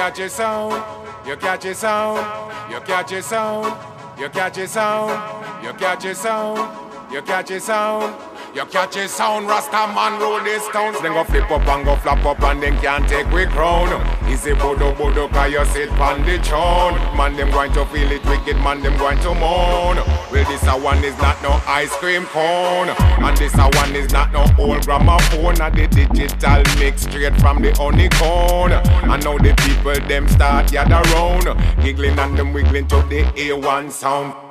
catch it sound, you catch it sound, you catch it sound, you catch it sound, you catch it sound, you catch it sound. You catch a sound, Rasta man roll this town. Then go flip up and go flap up and then can't take we crown. Easy bodo bodo cause you sit on the throne. Man them going to feel it wicked, man them going to moan. This a one is not no ice cream cone. And this a one is not no old gramophone. A the digital mix straight from the honeycomb. And now the people them start gather round. Giggling and them wiggling to the A1 sound.